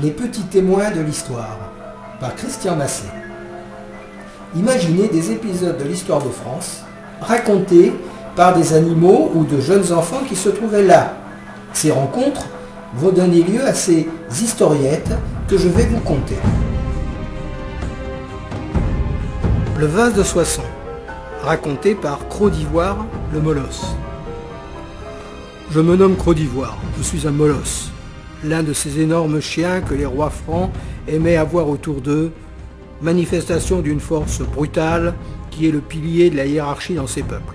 Les petits témoins de l'histoire par Christian Massé. Imaginez des épisodes de l'histoire de France racontés par des animaux ou de jeunes enfants qui se trouvaient là. Ces rencontres vont donner lieu à ces historiettes que je vais vous conter. Le vase de Soissons, raconté par Croc d'Ivoire, le molosse. Je me nomme Croc d'Ivoire, je suis un molosse l'un de ces énormes chiens que les rois francs aimaient avoir autour d'eux, manifestation d'une force brutale qui est le pilier de la hiérarchie dans ces peuples.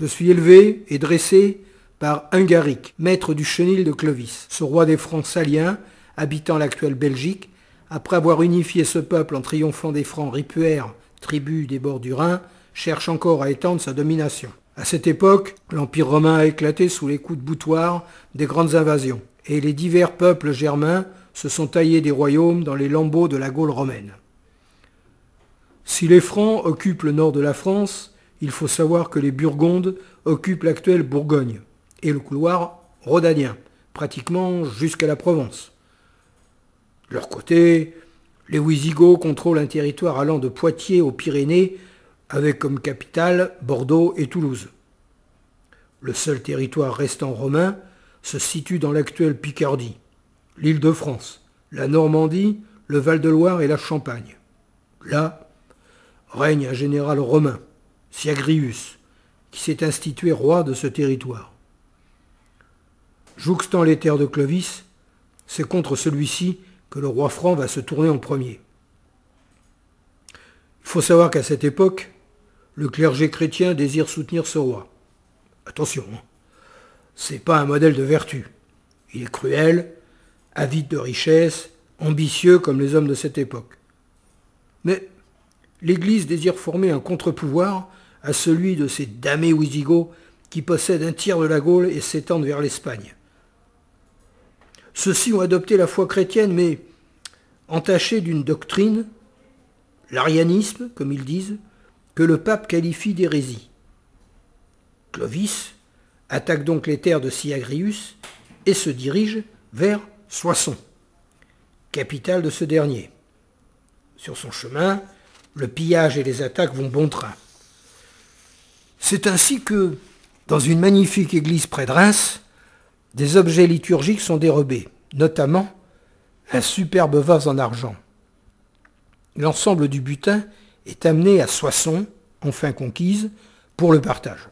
Je suis élevé et dressé par Ungaric, maître du chenil de Clovis, ce roi des Francs saliens, habitant l'actuelle Belgique, après avoir unifié ce peuple en triomphant des Francs ripuaires, tribus des bords du Rhin, cherche encore à étendre sa domination. À cette époque, l'Empire romain a éclaté sous les coups de boutoir des grandes invasions et les divers peuples germains se sont taillés des royaumes dans les lambeaux de la Gaule romaine. Si les Francs occupent le nord de la France, il faut savoir que les Burgondes occupent l'actuelle Bourgogne et le couloir rhodanien, pratiquement jusqu'à la Provence. De leur côté, les Wisigoths contrôlent un territoire allant de Poitiers aux Pyrénées, avec comme capitale Bordeaux et Toulouse. Le seul territoire restant romain se situe dans l'actuelle Picardie, l'île de France, la Normandie, le Val-de-Loire et la Champagne. Là règne un général romain, Siagrius, qui s'est institué roi de ce territoire. Jouxtant les terres de Clovis, c'est contre celui-ci que le roi franc va se tourner en premier. Il faut savoir qu'à cette époque, le clergé chrétien désire soutenir ce roi. Attention, hein c'est pas un modèle de vertu. Il est cruel, avide de richesse, ambitieux comme les hommes de cette époque. Mais l'Église désire former un contre-pouvoir à celui de ces damnés Wisigoths qui possèdent un tiers de la Gaule et s'étendent vers l'Espagne. Ceux-ci ont adopté la foi chrétienne, mais entachée d'une doctrine, l'arianisme, comme ils disent, que le pape qualifie d'hérésie. Clovis, attaque donc les terres de Siagrius et se dirige vers Soissons, capitale de ce dernier. Sur son chemin, le pillage et les attaques vont bon train. C'est ainsi que, dans une magnifique église près de Reims, des objets liturgiques sont dérobés, notamment un superbe vase en argent. L'ensemble du butin est amené à Soissons, enfin conquise, pour le partage.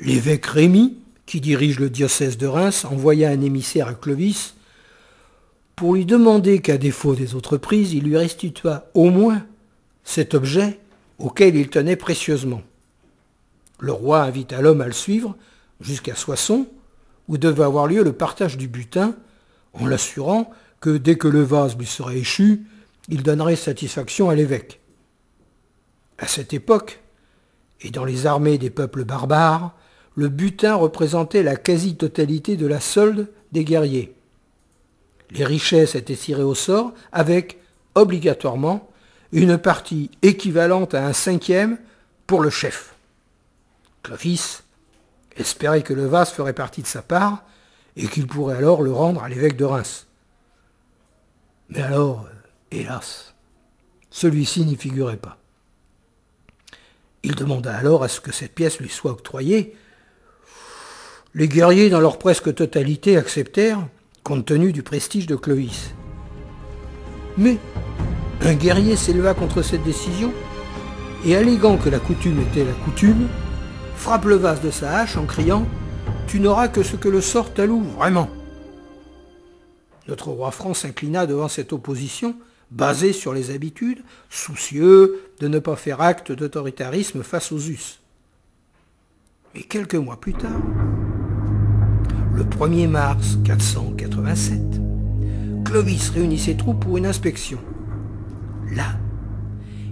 L'évêque Rémy, qui dirige le diocèse de Reims, envoya un émissaire à Clovis pour lui demander qu'à défaut des autres prises, il lui restitua au moins cet objet auquel il tenait précieusement. Le roi invita l'homme à le suivre jusqu'à Soissons, où devait avoir lieu le partage du butin, en l'assurant que dès que le vase lui serait échu, il donnerait satisfaction à l'évêque. À cette époque, et dans les armées des peuples barbares, le butin représentait la quasi-totalité de la solde des guerriers. Les richesses étaient tirées au sort avec, obligatoirement, une partie équivalente à un cinquième pour le chef. Clovis espérait que le vase ferait partie de sa part et qu'il pourrait alors le rendre à l'évêque de Reims. Mais alors, hélas, celui-ci n'y figurait pas. Il demanda alors à ce que cette pièce lui soit octroyée les guerriers, dans leur presque totalité, acceptèrent, compte tenu du prestige de Clovis. Mais un guerrier s'éleva contre cette décision et, alléguant que la coutume était la coutume, frappe le vase de sa hache en criant Tu n'auras que ce que le sort t'alloue vraiment. Notre roi France s'inclina devant cette opposition, basée sur les habitudes, soucieux de ne pas faire acte d'autoritarisme face aux us. Mais quelques mois plus tard, le 1er mars 487, Clovis réunit ses troupes pour une inspection. Là,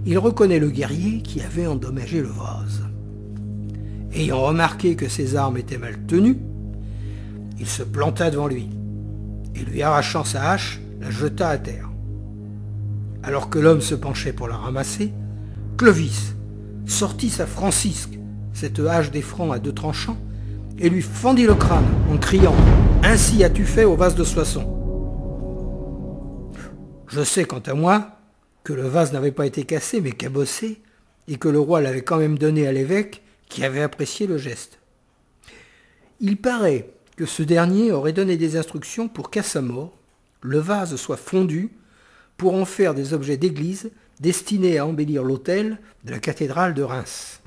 il reconnaît le guerrier qui avait endommagé le vase. Ayant remarqué que ses armes étaient mal tenues, il se planta devant lui et lui arrachant sa hache, la jeta à terre. Alors que l'homme se penchait pour la ramasser, Clovis sortit sa francisque, cette hache des francs à deux tranchants, et lui fendit le crâne en criant Ainsi as-tu fait au vase de Soissons. Je sais quant à moi que le vase n'avait pas été cassé mais cabossé, et que le roi l'avait quand même donné à l'évêque qui avait apprécié le geste. Il paraît que ce dernier aurait donné des instructions pour qu'à sa mort, le vase soit fondu pour en faire des objets d'église destinés à embellir l'autel de la cathédrale de Reims.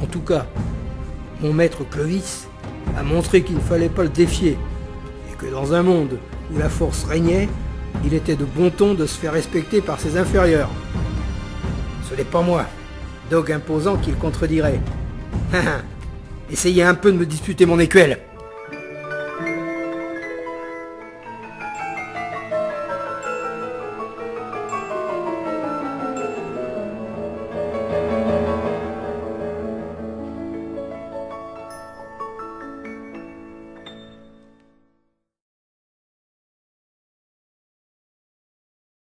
En tout cas, mon maître Clovis a montré qu'il ne fallait pas le défier et que dans un monde où la force régnait, il était de bon ton de se faire respecter par ses inférieurs. Ce n'est pas moi, dog imposant, qui le contredirait. Essayez un peu de me disputer mon écuelle.